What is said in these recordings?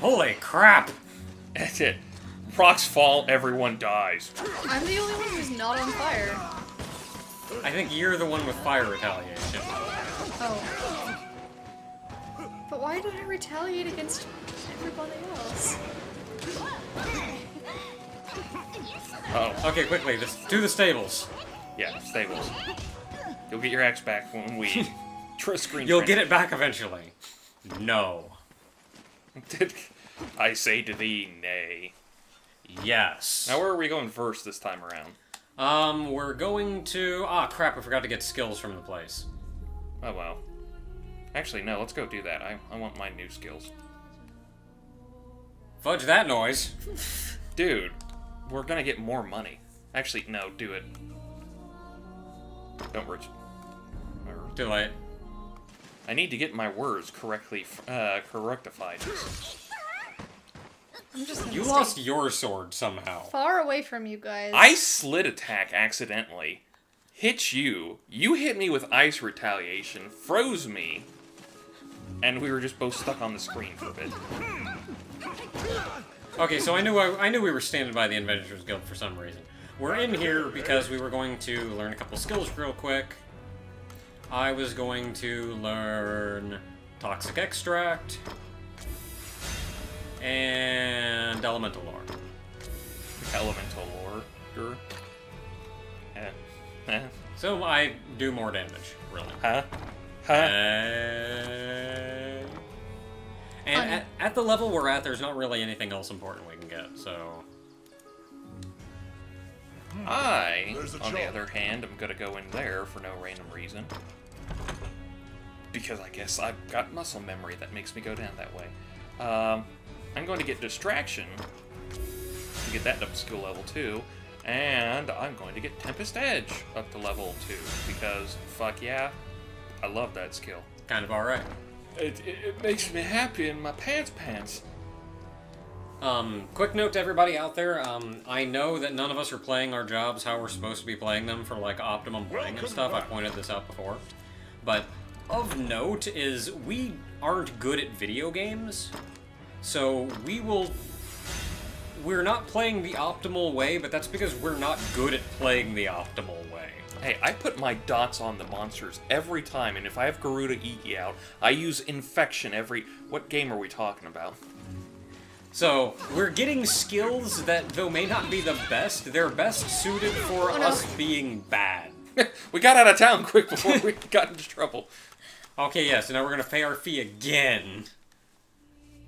Holy crap! That's it. Rocks fall, everyone dies. I'm the only one who's not on fire. I think you're the one with fire retaliation. Oh. But why did I retaliate against everybody else? Oh, Okay, quickly, this, to the stables. yeah, stables. You'll get your axe back when we tr- screen. You'll get it back eventually. No. I say to thee, nay. Yes. Now, where are we going first this time around? Um, we're going to... Ah, crap, I forgot to get skills from the place. Oh well. Actually, no. Let's go do that. I I want my new skills, Fudge that noise. dude. We're gonna get more money. Actually, no. Do it. Don't reach. Too late. I need to get my words correctly uh, correctified. I'm just gonna You lost your sword somehow. far away from you guys. I slid attack accidentally. Hit you. You hit me with ice retaliation, froze me, and we were just both stuck on the screen for a bit. Okay, so I knew I, I knew we were standing by the Adventurers Guild for some reason. We're in here because we were going to learn a couple skills real quick. I was going to learn Toxic Extract and Elemental Lore. Elemental lore. Eh. Eh. So I do more damage, really. Huh? Huh? Uh, and at, at the level we're at, there's not really anything else important we can get, so... I, on the other hand, I'm gonna go in there for no random reason. Because I guess I've got muscle memory that makes me go down that way. Um, I'm going to get Distraction to get that up to skill level 2. And I'm going to get Tempest Edge up to level 2. Because, fuck yeah, I love that skill. Kind of alright. It, it, it makes me happy in my pants pants. Um, quick note to everybody out there, um, I know that none of us are playing our jobs how we're supposed to be playing them for, like, optimum playing and stuff. I pointed this out before. But, of note is, we aren't good at video games. So, we will... We're not playing the optimal way, but that's because we're not good at playing the optimal way. Hey, I put my dots on the monsters every time, and if I have Garuda Egi out, I use Infection every... What game are we talking about? So, we're getting skills that, though may not be the best, they're best suited for Oh, no. us being bad. we got out of town quick before we got into trouble. Okay, yeah, so now we're gonna pay our fee again.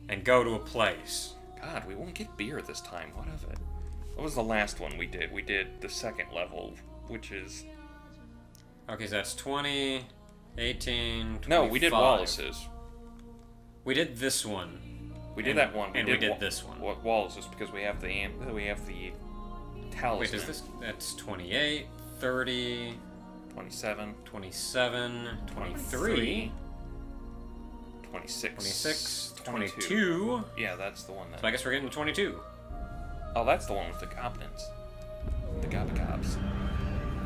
And go to a place. God, we won't get beer this time. What of it? What was the last one we did? We did the second level, which is... Okay, so that's 20, 18, No, we did 25. Wallace's. We did this one. We did And- that one. and we did Wa- this one. Wa- Just because we have the am- we have the talisman. Wait, is this? That's 28, 30, 27, 27, 23, 26, 26, 22. 22. Yeah, that's the one that. So I guess we're getting 22. Oh, that's the one with the goblins. The gobba gobs.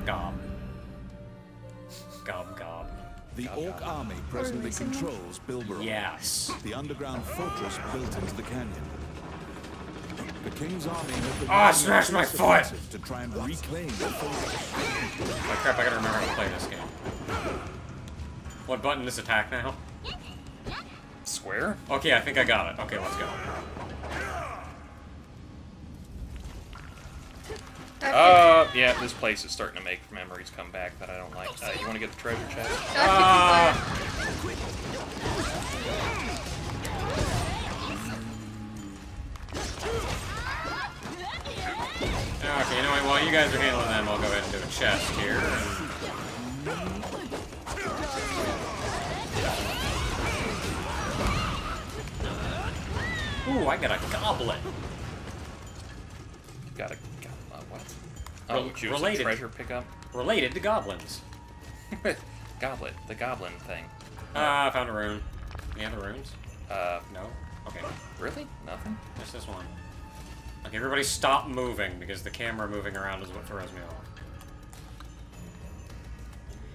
Gob. Gob gob. The Orc army presently controls Bilbaron, Yes. the underground fortress built into the canyon. The king's army has been Ah, making a smash my foot! offensive to try and reclaim their fortress. Oh crap, I gotta remember how to play this game. What button is attack now? Square? Okay, I think I got it. Okay, let's go. After- Uh, yeah, this place is starting to make memories come back that I don't like. Uh, you want to get the treasure chest? after you fire. Okay, you know what? While you guys are handling them, I'll go ahead and do a chest here. Ooh, I got a goblet. Got a, got a what? Oh, a related. treasure pickup. Related to goblins. Goblet, the goblin thing. Ah, I found a rune. Any other runes? Uh, No? Okay. really? Nothing? Just this one. Okay, everybody stop moving, because the camera moving around is what throws me off.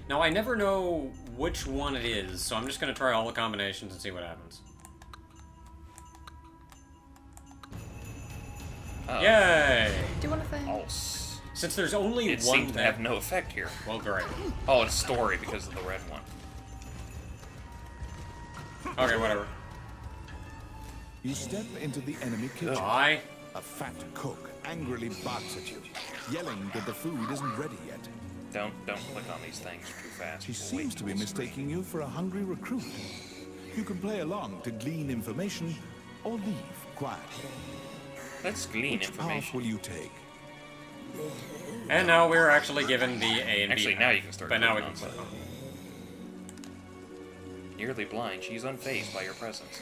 Now, I never know which one it is, so I'm just gonna try all the combinations and see what happens. Oh. Yay! Do you want a thing? S- Since there's only it one seems to that... have no effect here. Well, great. Oh, it's story because of the red one. Okay, whatever. You step into the enemy kitchen. Bye. A fat cook angrily barks at you, yelling that the food isn't ready yet. Don't don't click on these things too fast. She We'll seems to be till it's green. mistaking you for a hungry recruit. You can play along to glean information or leave quietly. Let's glean Which path information. will you take? And now we're actually given the A and B. Actually, now you can start But now we can on click on. Nearly blind, she's unfazed by your presence.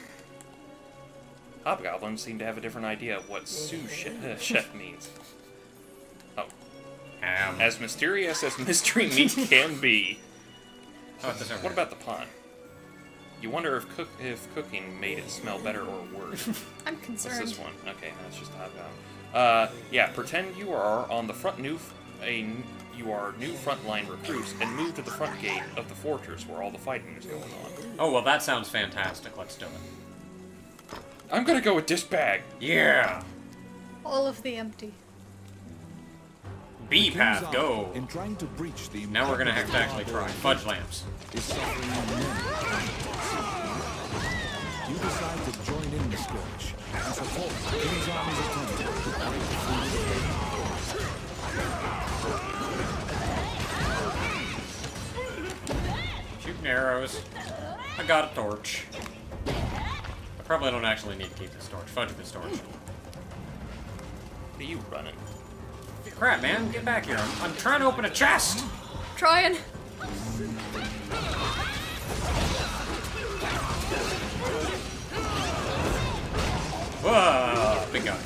Hobgoblins seem to have a different idea of what sous chef, chef means. Oh, Um, as mysterious as mystery meat can be. how about this over What about the pun? You wonder if cook if cooking made it smell better or worse. I'm concerned. What's concerned. this one? Okay, that's just a hobgoblin. Uh, yeah. Pretend you are on the front new f- a n- you are new frontline recruits and move to the front gate of the fortress where all the fighting is going on. Oh, well, that sounds fantastic. Let's do it. I'm gonna go with this bag. Yeah! All of the empty. B path, go! In trying to breach the Now we're gonna have to actually try. Fudge lamps. is suffering many You decide to join in the skirmish and support the King's army's attempt to break through the gate. Shooting arrows. I got a torch. I probably don't actually need to keep this torch. Fudge this torch. What are you running? Crap, man. Get back here. I'm, I'm trying to open a chest! Trying. Whoa! Big guy.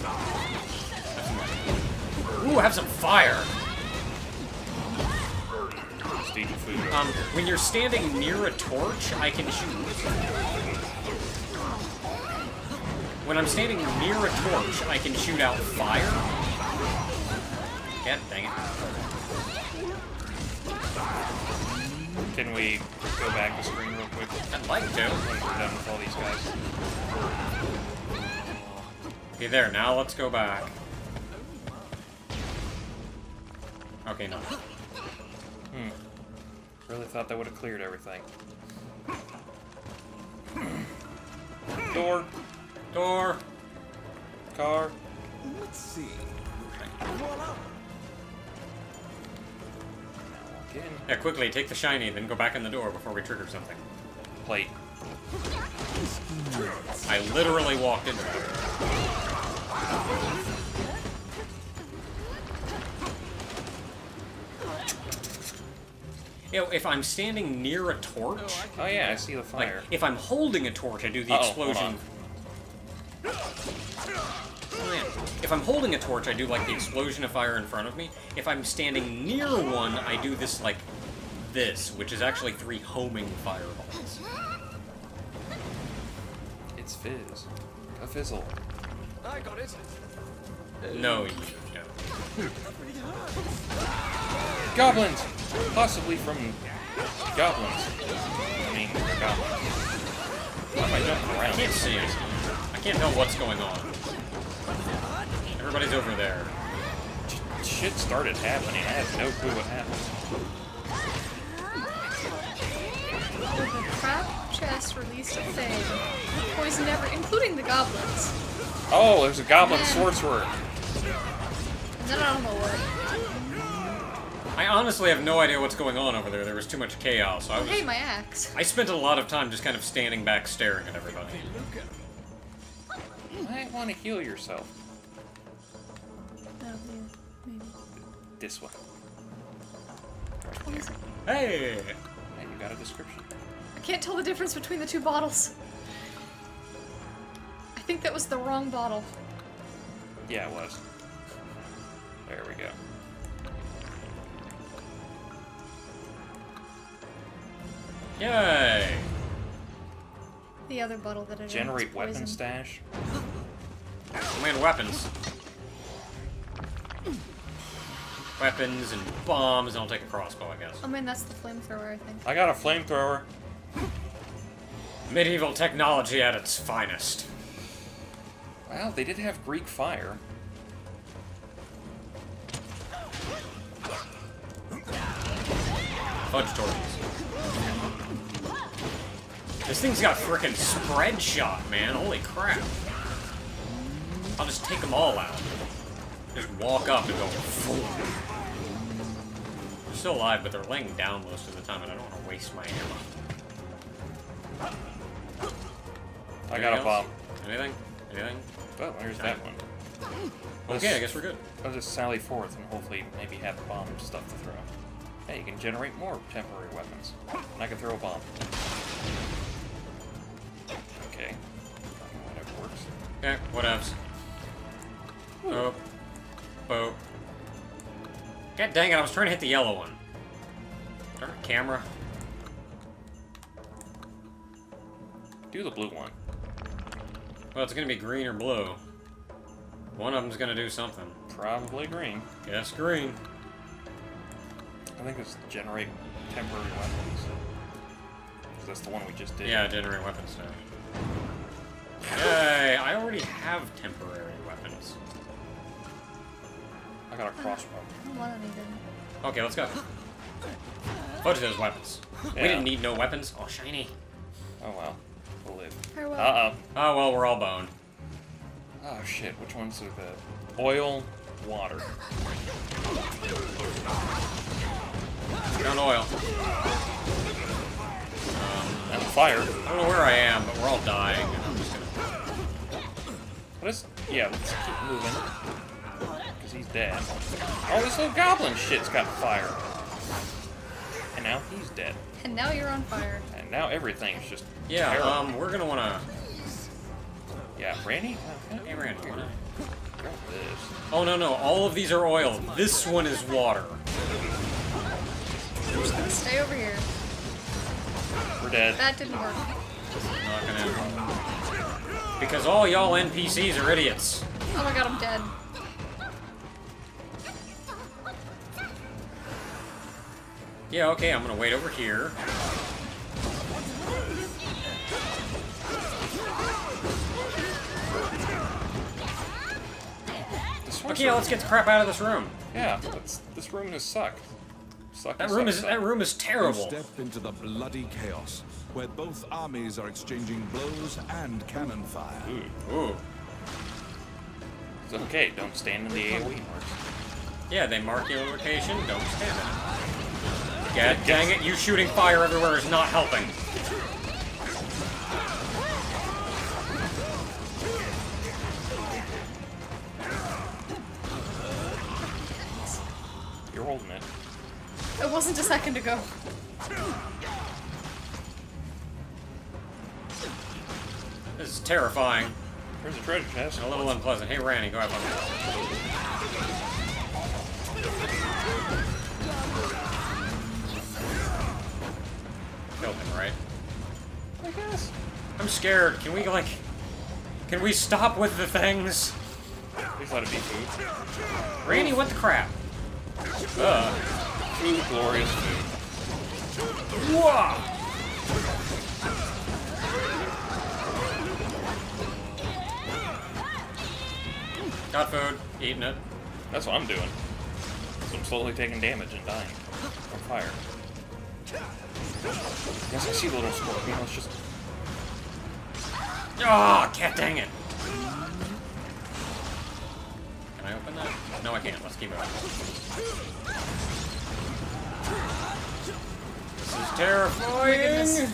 Ooh, have some fire! Just eating food. Um, when you're standing near a torch, I can shoot. When I'm standing near a torch, I can shoot out fire. God dang it. Can we go back to screen real quick I'd like to. when we're done with all these guys? Okay, there. Now let's go back. Okay, no. Hmm. Really thought that would have cleared everything. Door, Door. car. Let's see. Now Yeah, quickly, take the shiny, then go back in the door before we trigger something. Plate. I literally walked into that. You know, if I'm standing near a torch, Oh, oh yeah, I see the like, fire. if I'm holding a torch, I do the Uh-oh, hold explosion. Yeah. If I'm holding a torch, I do like the explosion of fire in front of me. If I'm standing near one, I do this like this, which is actually three homing fireballs. It's fizz. A fizzle. I No, you don't. Goblins! Possibly from goblins. I mean, goblins. Why am I jumping I can't see it. I can't tell what's going on. Everybody's over there. Shit started happening. I have no clue what happened. The trap chest released a thing. Poisoned every, including the goblins. Oh, there's a goblin sorcerer. And then I don't know what. I honestly have no idea what's going on over there. There was too much chaos. I was. Hey, my axe. I spent a lot of time just kind of standing back, staring at everybody. You might want to heal yourself. No, yeah, maybe. This one. Which one? Hey! Hey, you got a description. I can't tell the difference between the two bottles. I think that was the wrong bottle. Yeah, it was. There we go. Yay! The other bottle that I Generate weapon poison. stash. Oh man, weapons weapons and bombs, and I'll take a crossbow, I guess. Oh man, that's the flamethrower, I think. I got a flamethrower. Medieval technology at its finest. Well, they did have Greek fire. Fudge torches. This thing's got frickin' spread shot, man. Holy crap. I'll just take them all out. Just walk up and go, Fool. Still alive, but they're laying down most of the time, and I don't want to waste my ammo. I Anything got a else? bomb. Anything? Anything? Oh, here's that one. Okay, I guess we're good. I'll just sally forth and hopefully maybe have a bomb stuff to throw. Hey, you can generate more temporary weapons. And I can throw a bomb. Okay. Whatever works. Okay, whatevs. Oh. Oh. God dang it, I was trying to hit the yellow one. Darn camera. Do the blue one. Well, it's gonna be green or blue. One of them's gonna do something. Probably green. Guess green. I think it's generate temporary weapons. that's the one we just did. Yeah, generate weapons stuff. Yay, I already have temporary got a crossbow. I don't want anything. Okay, let's go. Fudge those weapons. We didn't need no weapons. Oh, shiny. Oh well. We'll live. Farewell. Uh Oh, Oh, well, we're all boned. oh. Shit, which ones are the oil, water? Found oil. And fire. I don't know where I am, but we're all dying. And I'm just gonna... Let's yeah, let's keep moving. Cause he's dead. Oh, this little goblin shit's got fire. And now he's dead. And now you're on fire. And now everything's just Yeah, terrible. um, we're gonna wanna... yeah, Randy. Hey, Randy, wanna- Grab this. Oh, no, no, all of these are oil. This one is water. I'm just gonna stay over here. We're dead. That didn't work. Not gonna... Because all y'all NPCs are idiots. Oh my god, I'm dead. Yeah, okay, I'm gonna wait over here. Okay, yeah, let's get the crap out of this room. Yeah, that's, this room is suck. Suck. That room suck, is suck. that room is You terrible. step into the bloody chaos, where both armies are exchanging blows and cannon fire. Ooh. Ooh. It's okay, don't stand in the AoE marks. Yeah, they mark your location, don't stand in it. God dang it, you shooting fire everywhere is not helping. You're holding it. It wasn't a second ago. This is terrifying There's a treasure chest. and a little unpleasant. Hey, Randy, go have fun. Right? I guess. I'm scared. Can we, like... Can we stop with the things? Please let it be food. Randy, what the crap? Ugh. Food, glorious food. Whoa! Got food. Eating it. That's what I'm doing. So I'm slowly taking damage and dying from fire. Yes, I see the little scorpion. Let's just. Oh, cat dang it. Can I open that? No, I can't. Let's keep it. This is terrifying.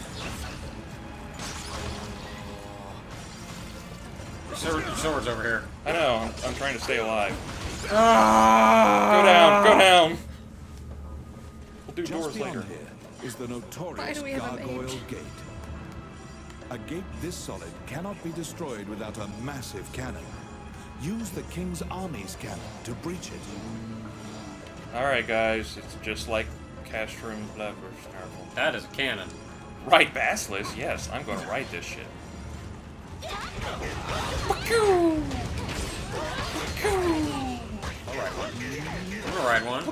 Your sword, sword's over here. I know. I'm, I'm trying to stay alive. Ah! Go down. Go down. We'll do Just doors later. here is the notorious do we have a Gargoyle? Gate. A gate this solid cannot be destroyed without a massive cannon. Use the King's Army's cannon to breach it. All right, guys. It's just like Castrum Leverage. That is a cannon. Right, Basilisk. Yes, I'm going to write this shit. I'm gonna ride one.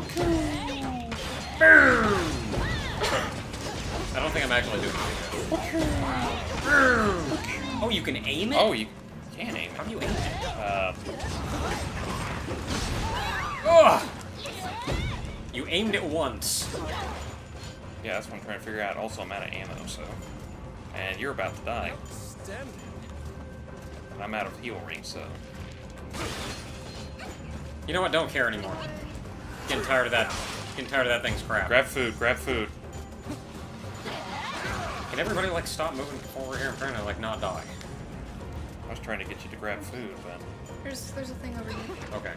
Boom! I don't think I'm actually doing anything. Boom! Oh, you can aim it? Oh, you can aim How it. do you aim it? Uh, Ugh! You aimed it once. Yeah, that's what I'm trying to figure out. Also, I'm out of ammo, so. And you're about to die. And I'm out of heal ring, so. You know what? Don't care anymore. Getting tired of that. Getting tired of that thing's crap. Grab food, grab food. Can everybody like stop moving forward here? I'm trying to like not die. I was trying to get you to grab food, but There's there's a thing over here. Okay. Okay.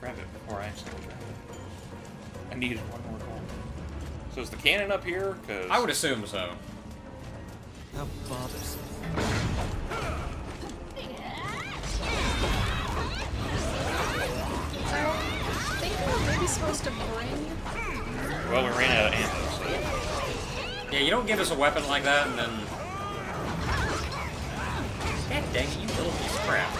grab it before I accidentally grab it. I needed one more gold. So is the cannon up here? Cause I would assume so. How bothersome. I think we're maybe supposed to bring. Well, we ran out of ammo, so. Yeah, you don't give us a weapon like that and then. God dang it, you little piece of crap.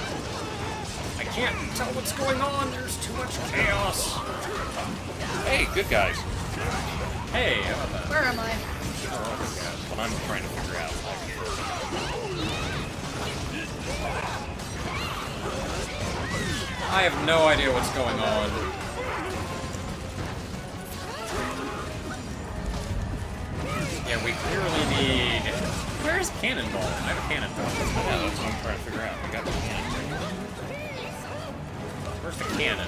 I can't tell what's going on. There's too much chaos. Hey, good guys. Hey, how about that? Where am I? What I'm trying to figure out. I have no idea what's going on. Yeah, we clearly need Where's cannonball. I have a cannonball. Yeah, that's what I'm trying to figure out. We got the cannon. Where's the cannon?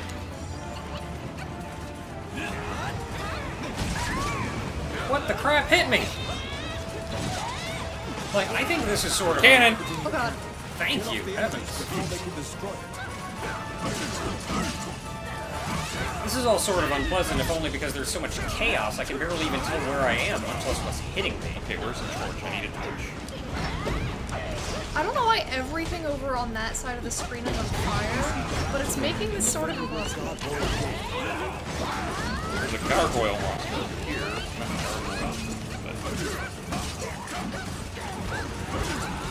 What the crap hit me? Like, I think this is sort of Cannon! oh god. Thank you, heavens. This is all sort of unpleasant, if only because there's so much chaos. I can barely even tell where I am, much less what's hitting me. Okay, where's the torch? I need a torch. I don't know why everything over on that side of the screen is on fire, but it's making this sort of impossible. There's a gargoyle monster here. Not a gargoyle,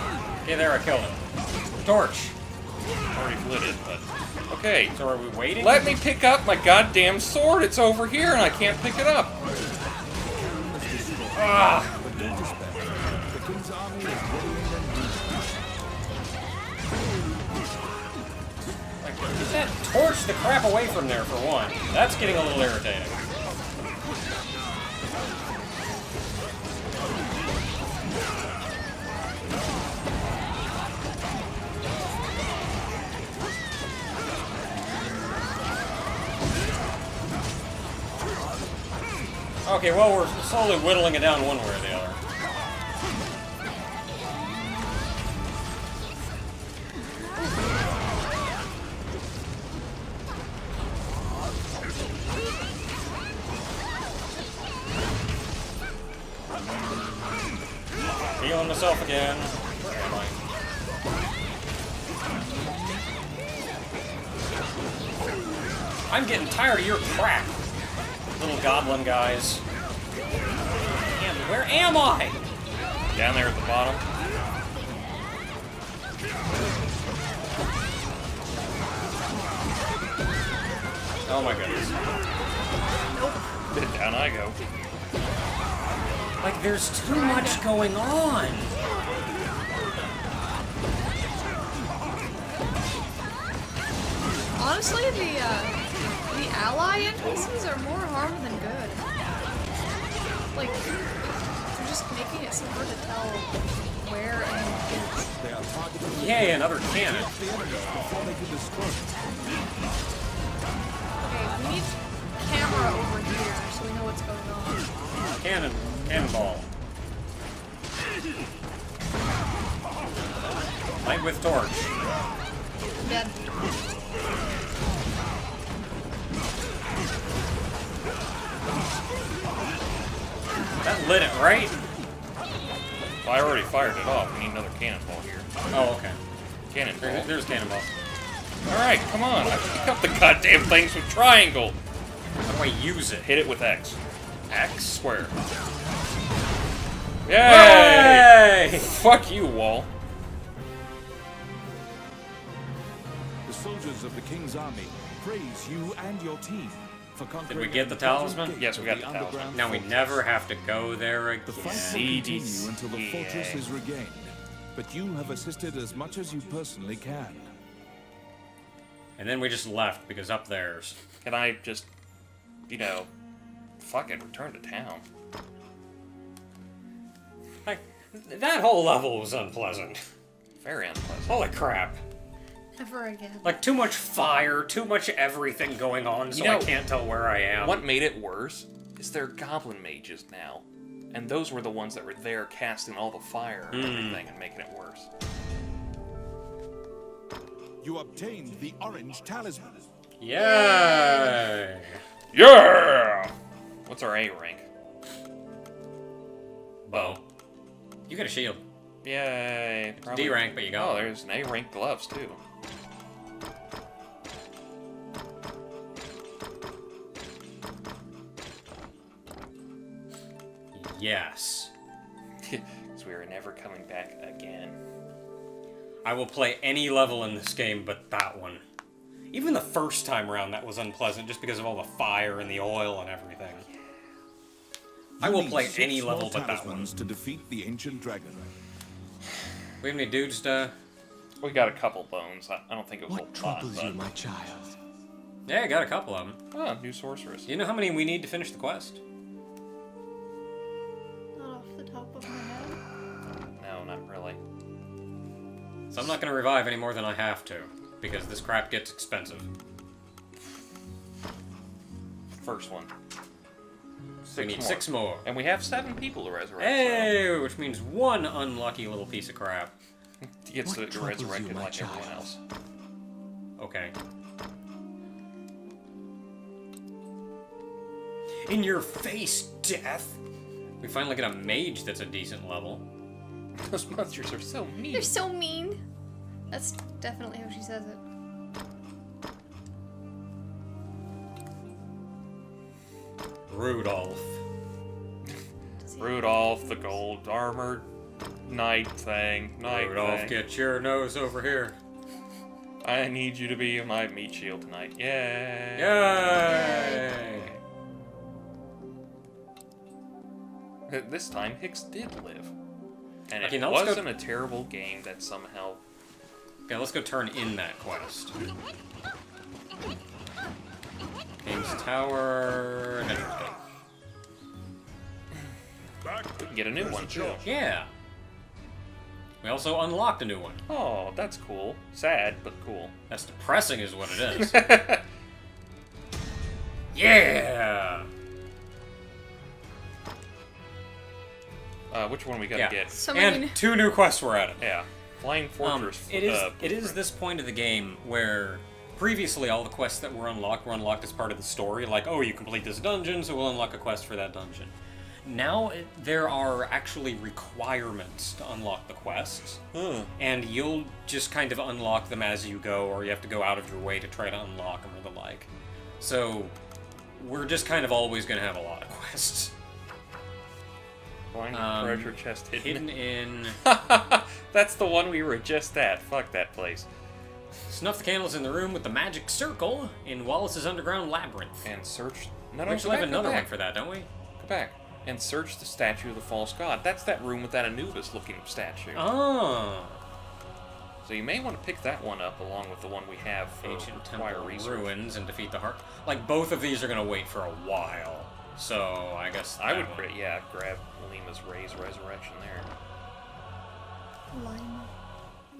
but Okay, there, I killed him. Torch. Already lit it, but... Okay, So are we waiting? let me pick up my goddamn sword! It's over here and I can't pick it up! Ah! But don't despair. The king's army is ready and moving. Like, get that torch the crap away from there, for one. That's getting a little irritating. Okay, well, we're slowly whittling it down one way or the other. Healing myself again. I'm getting tired of your crap, little goblin guys. Damn, where am I? Down there at the bottom. Oh my goodness. Down I go. Like, there's too much going on. Honestly, the uh, ally NPCs are more harm than good. Like, they're just making it so hard to tell where anyone is. They are targeting Yay, another cannon. the enemy before they can destroy it. Okay, we need camera over here so we know what's going on. Cannon. Cannonball. Light with torch. Dead. That lit it, right? Well, I already fired it off. We need another cannonball here. Oh, okay. There, Cannonball. there's cannonball. Alright, come on. I pick up the goddamn things with triangle. How do I use it? Hit it with X. X? Square. Yay! Yay! Fuck you, wall. The soldiers of the king's army praise you and your team for conquering we get the talisman? Yes, we got the the talisman. underground Now we never have to go there again. The fight will continue until the fortress is regained, but you have assisted as much as you personally can. And then we just left because up there's. Can I just, you know, fuck it, return to town? Like, that whole level was unpleasant. Very unpleasant. Holy crap. Never again. Like, too much fire, too much everything going on, so You know, I can't tell where I am. What made it worse is they're goblin mages now. And those were the ones that were there casting all the fire and hmm. everything and making it worse. You obtained the orange talisman. Yay! Yeah! What's our A rank? Bow. You got a shield. Yay. Probably- D rank, but you got Oh, one. there's an A rank gloves too. Yes. Because we are never coming back again. I will play any level in this game but that one. Even the first time around, that was unpleasant just because of all the fire and the oil and everything. I will play any level but that one. to defeat the ancient dragon. We have any dudes to. We got a couple bones. I, I don't think it was What a lot, troubles but... you, my child? Yeah, I got a couple of them. Oh, new sorceress. You know how many we need to finish the quest? So I'm not going to revive any more than I have to, because this crap gets expensive. First one. we need six more. And we have seven people to resurrect. Hey, which means one unlucky little piece of crap. He gets What to get you, resurrected my like everyone else. Okay. In your face, death! We finally get a mage that's a decent level. Those monsters are so mean. They're so mean. That's definitely how she says it. Rudolph. Does Rudolph, the gold armored knight thing. Knight Rudolph, thing. get your nose over here. I need you to be my meat shield tonight. Yay! Yay! This time, Hicks did live. And Okay, it now let's go- wasn't a terrible game that somehow. Okay, let's go turn in that quest. King's Tower. We can get a new one, too. Yeah. We also unlocked a new one. Oh, that's cool. Sad, but cool. That's depressing, is what it is. yeah! Uh, which one we gotta Yeah. get? So and many. two new quests were added. Yeah. Flying Um, Fortress. it is. uh, it is this point of the game where previously all the quests that were unlocked were unlocked as part of the story. Like, oh, you complete this dungeon, so we'll unlock a quest for that dungeon. Now it, there are actually requirements to unlock the quests, Huh. and you'll just kind of unlock them as you go, or you have to go out of your way to try to unlock them or the like. So we're just kind of always going to have a lot of quests Flying Um, treasure chest hidden hidden. in. That's the one we were just at. Fuck that place. Snuff the candles in the room with the magic circle in Wallace's underground labyrinth. And search. No, no, We actually have another one for that, don't we? Go back. And search the statue of the false god. That's that room with that Anubis-looking statue. Oh, So you may want to pick that one up along with the one we have for ancient require temple research. ruins and defeat the heart. Like both of these are gonna wait for a while, so I guess I would, yeah, grab Lima's Ray's Resurrection there. Lime.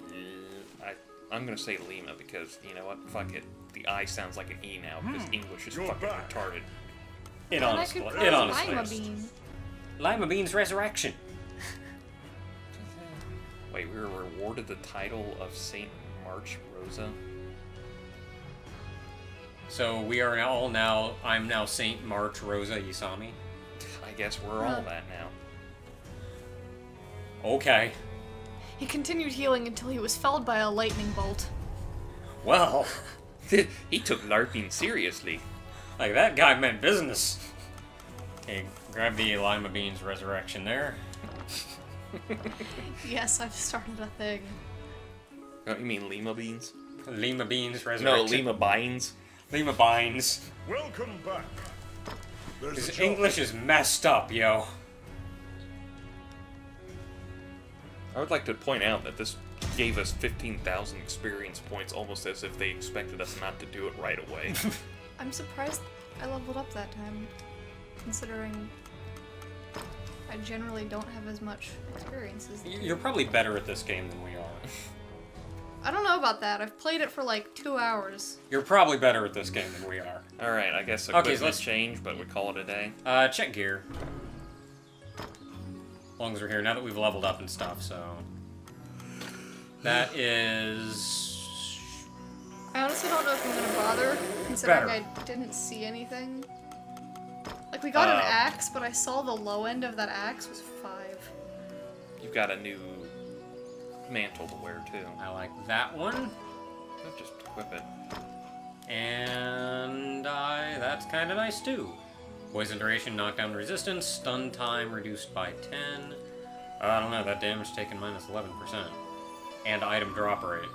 Uh, I, I'm gonna say Lima because you know what? Fuck it. The I sounds like an E now because hmm. English is fucking retarded. It And I honestly, could it grab honestly. lima is. bean. Lima Bean's resurrection. Wait, we were rewarded the title of Saint March Rosa. So we are all now. I'm now Saint March Rosa Isami. I guess we're all that now. Okay. He continued healing until he was felled by a lightning bolt. Well, he took LARPing seriously. like that guy meant business. Okay, grab the Lima Bean's resurrection there. Yes, I've started a thing. Oh, you mean Lima beans? Lima Bean's resurrection? No. Lima beans. Lima Beans. Welcome back. There's His. English is messed up, yo. I would like to point out that this gave us 15,000 experience points almost as if they expected us not to do it right away. I'm surprised I leveled up that time, considering I generally don't have as much experience as Y- You're probably better at this game than we are. I don't know about that. I've played it for like two hours. You're probably better at this game than we are. All right, I guess Okay, equipment so let's- change, but we call it a day. Uh, check gear. As long as we're here, now that we've leveled up and stuff, so. That is. I honestly don't know if I'm gonna bother, considering Better. I didn't see anything. Like we got an Uh, axe, but I saw the low end of that axe was five. You've got a new mantle to wear too. I like that one. Just equip it. And I. That's kind of nice too. Poison duration, knockdown resistance, stun time reduced by 10. I don't know, that damage taken minus 11%. And item drop rate.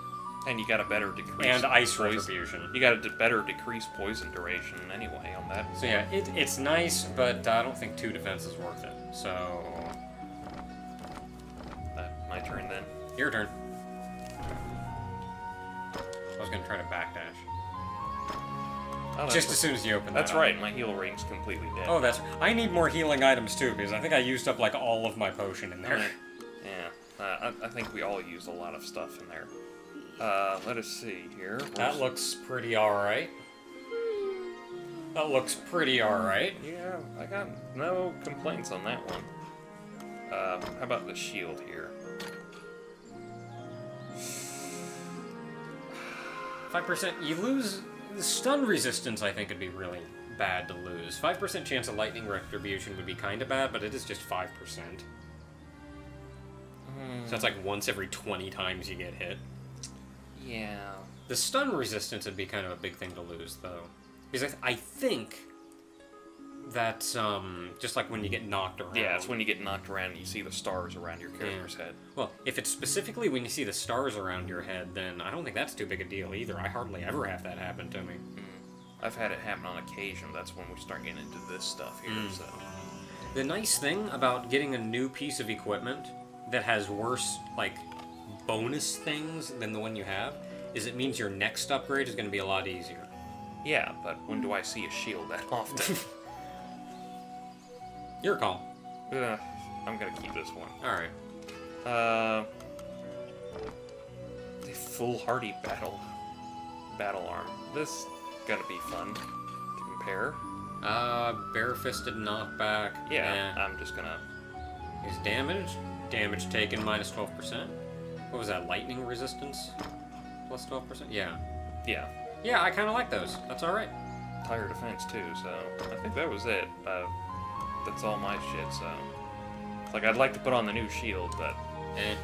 And you got a better decrease. And ice poison. retribution. You got a better decrease poison duration anyway on that. So yeah, it, it's nice, but I don't think two defense is worth it. So, Uh, my turn then. Your turn. I was gonna try to backdash. Oh, Just as soon as you open That's that up. right. My heal ring's completely dead. Oh, that's. I need more healing items too, because I think I used up like all of my potion in there. Yeah, uh, I, I think we all use a lot of stuff in there. Uh, let us see here. That looks pretty alright. That looks pretty alright. Yeah, I got no complaints on that one. Uh, how about the shield here? Five percent. You lose stun resistance. I think would be really bad to lose. Five percent chance of lightning retribution would be kind of bad, but it is just five percent. Hmm. So that's like once every twenty times you get hit. Yeah. The stun resistance would be kind of a big thing to lose, though, because I, th- I think that's um just like when you get knocked around. Yeah, it's when you get knocked around and you see the stars around your character's head. Well, if it's specifically when you see the stars around your head, then I don't think that's too big a deal either. I hardly ever have that happen to me. I've had it happen on occasion. That's when we start getting into this stuff here. Mm. So The nice thing about getting a new piece of equipment that has worse, like, bonus things than the one you have is it means your next upgrade is going to be a lot easier. yeah, but when do I see a shield that often? Your call. Ugh, I'm gonna keep this one. Alright. Uh, the foolhardy battle battle arm. This gonna be fun to compare. Uh, barefisted knockback. Yeah, eh. I'm just gonna. Is damage? Damage taken minus 12%. What was that? Lightning resistance? Plus 12%? Yeah. Yeah, Yeah, I kind of like those. That's alright. tire defense too. So I think that was it. Uh, that's all my shit. So like, I'd like to put on the new shield, but Eh.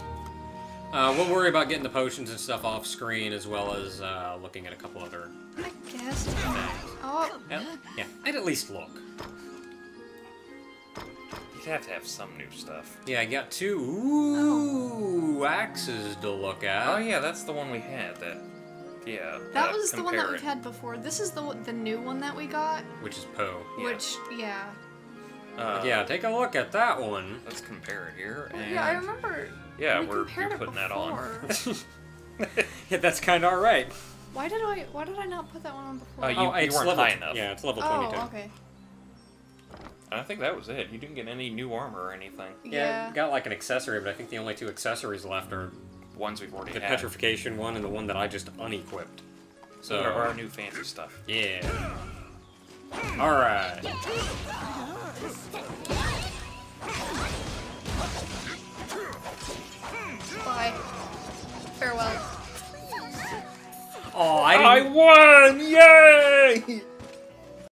Uh, we'll worry about getting the potions and stuff off screen as well as uh, looking at a couple other I guess. things. Oh, Yeah, yeah, I'd at least look. you'd have to have some new stuff. Yeah, I got two ooh, axes to look at. Oh yeah, that's the one we had. That yeah. that was the one that we've had before. This is the the new one that we got, Which is Poe. Yeah. which yeah. It. Uh, yeah, take a look at that one. Let's compare it here. Well, And yeah, I remember. Yeah, we we're compared you're it putting that on. before. yeah, that's kind of alright. Why did I? Why did I not put that one on before? Oh, you- oh, it's weren't level, high enough. Yeah, it's level Oh, okay. I think that was it. You didn't get any new armor or anything. Yeah, Yeah. got like an accessory, but I think the only two accessories left are Ones we've already the had. petrification one and the one that I just unequipped. So, Or our new fancy stuff. yeah. Alright. Bye. Farewell. Oh, I I won! Yay!